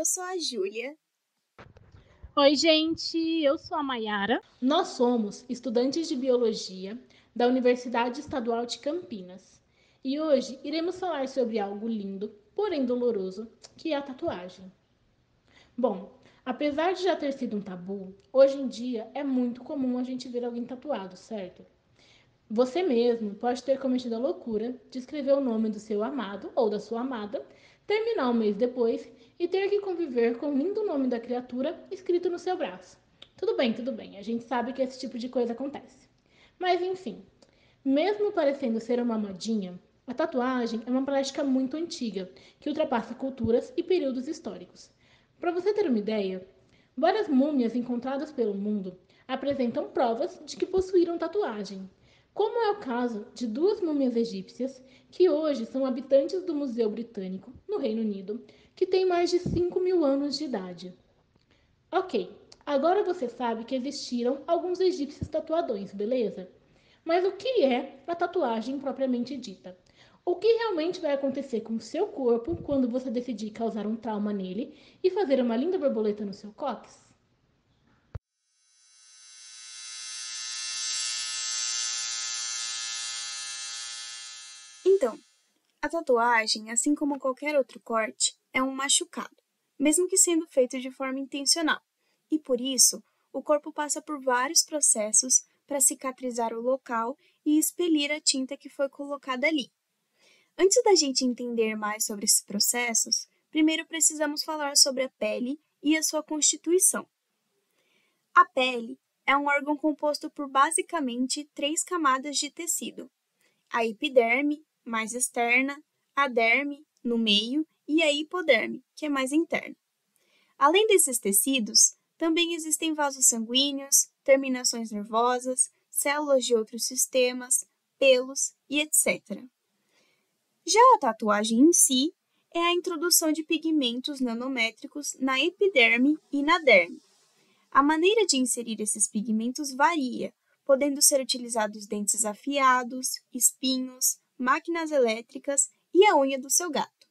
eu sou a Júlia. Oi, gente, eu sou a Maiara. Nós somos estudantes de biologia da Universidade Estadual de Campinas. E hoje iremos falar sobre algo lindo, porém doloroso, que é a tatuagem. Bom, apesar de já ter sido um tabu, hoje em dia é muito comum a gente ver alguém tatuado, certo? Você mesmo pode ter cometido a loucura de escrever o nome do seu amado ou da sua amada, terminar um mês depois e ter que conviver com o lindo nome da criatura escrito no seu braço. Tudo bem, tudo bem, a gente sabe que esse tipo de coisa acontece. Mas enfim, mesmo parecendo ser uma modinha, a tatuagem é uma prática muito antiga, que ultrapassa culturas e períodos históricos. Para você ter uma ideia, várias múmias encontradas pelo mundo apresentam provas de que possuíram tatuagem, como é o caso de duas múmias egípcias que hoje são habitantes do Museu Britânico, no Reino Unido, que têm mais de 5 mil anos de idade. Ok, agora você sabe que existiram alguns egípcios tatuadões, beleza? Mas o que é a tatuagem propriamente dita? O que realmente vai acontecer com o seu corpo quando você decidir causar um trauma nele e fazer uma linda borboleta no seu cóccix? Então, a tatuagem, assim como qualquer outro corte, é um machucado, mesmo que sendo feito de forma intencional. E por isso, o corpo passa por vários processos para cicatrizar o local e expelir a tinta que foi colocada ali. Antes da gente entender mais sobre esses processos, primeiro precisamos falar sobre a pele e a sua constituição. A pele é um órgão composto por basicamente três camadas de tecido: a epiderme, mais externa, a derme, no meio, e a hipoderme, que é mais interna. Além desses tecidos, também existem vasos sanguíneos, terminações nervosas, células de outros sistemas, pelos e etc. Já a tatuagem em si é a introdução de pigmentos nanométricos na epiderme e na derme. A maneira de inserir esses pigmentos varia, podendo ser utilizados dentes afiados, espinhos, máquinas elétricas e a unha do seu gato.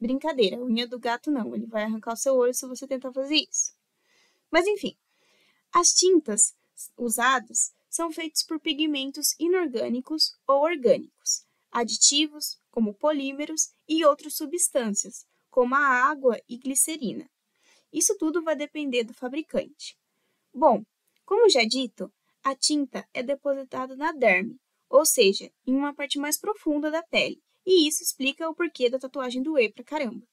Brincadeira, a unha do gato não, ele vai arrancar o seu olho se você tentar fazer isso. Mas enfim, as tintas usadas são feitas por pigmentos inorgânicos ou orgânicos, aditivos, como polímeros e outras substâncias, como a água e glicerina. Isso tudo vai depender do fabricante. Bom, como já dito, a tinta é depositada na derme, ou seja, em uma parte mais profunda da pele, e isso explica o porquê da tatuagem doer pra caramba.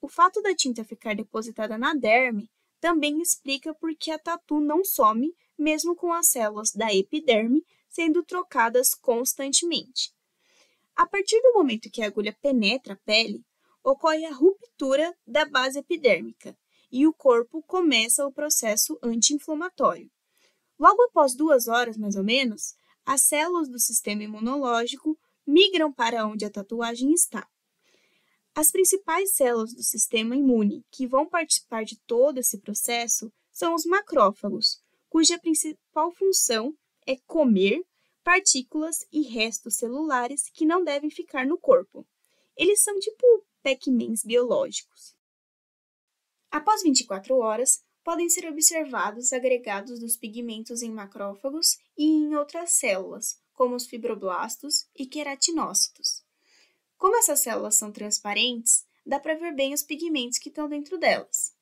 O fato da tinta ficar depositada na derme também explica por que a tatu não some, mesmo com as células da epiderme sendo trocadas constantemente. A partir do momento que a agulha penetra a pele, ocorre a ruptura da base epidérmica e o corpo começa o processo anti-inflamatório. Logo após duas horas, mais ou menos, as células do sistema imunológico migram para onde a tatuagem está. As principais células do sistema imune que vão participar de todo esse processo são os macrófagos, cuja principal função é comer partículas e restos celulares que não devem ficar no corpo. Eles são tipo Pac-Mans biológicos. Após 24 horas, podem ser observados agregados dos pigmentos em macrófagos e em outras células, como os fibroblastos e queratinócitos. Como essas células são transparentes, dá para ver bem os pigmentos que estão dentro delas.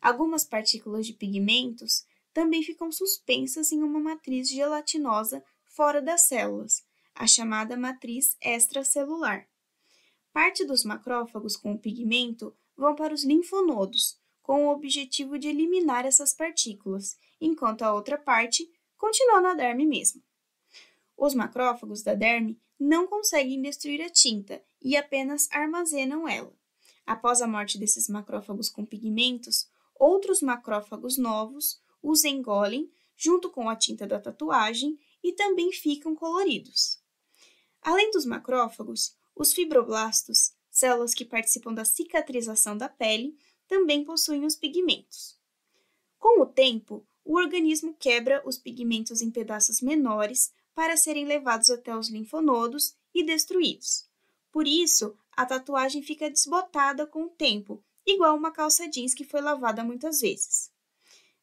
Algumas partículas de pigmentos também ficam suspensas em uma matriz gelatinosa fora das células, a chamada matriz extracelular. Parte dos macrófagos com o pigmento vão para os linfonodos, com o objetivo de eliminar essas partículas, enquanto a outra parte continua na derme mesmo. Os macrófagos da derme não conseguem destruir a tinta e apenas armazenam ela. Após a morte desses macrófagos com pigmentos, outros macrófagos novos os engolem junto com a tinta da tatuagem e também ficam coloridos. Além dos macrófagos, os fibroblastos, células que participam da cicatrização da pele, também possuem os pigmentos. Com o tempo, o organismo quebra os pigmentos em pedaços menores para serem levados até os linfonodos e destruídos. Por isso, a tatuagem fica desbotada com o tempo igual uma calça jeans que foi lavada muitas vezes.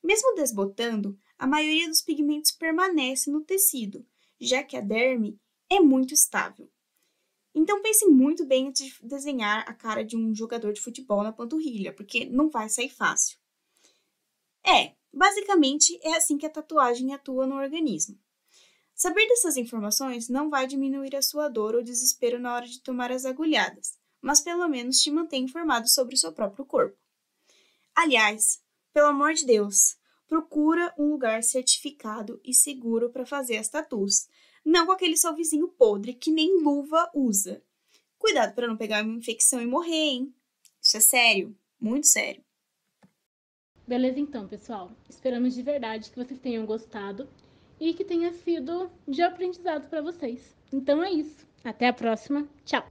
Mesmo desbotando, a maioria dos pigmentos permanece no tecido, já que a derme é muito estável. Então pense muito bem antes de desenhar a cara de um jogador de futebol na panturrilha, porque não vai sair fácil. É, basicamente é assim que a tatuagem atua no organismo. Saber dessas informações não vai diminuir a sua dor ou desespero na hora de tomar as agulhadas, mas pelo menos te mantém informado sobre o seu próprio corpo. Aliás, pelo amor de Deus, procura um lugar certificado e seguro para fazer as tatuas, não com aquele seu vizinho podre que nem luva usa. Cuidado para não pegar uma infecção e morrer, hein? Isso é sério, muito sério. Beleza então, pessoal. Esperamos de verdade que vocês tenham gostado e que tenha sido de aprendizado para vocês. Então é isso. Até a próxima. Tchau.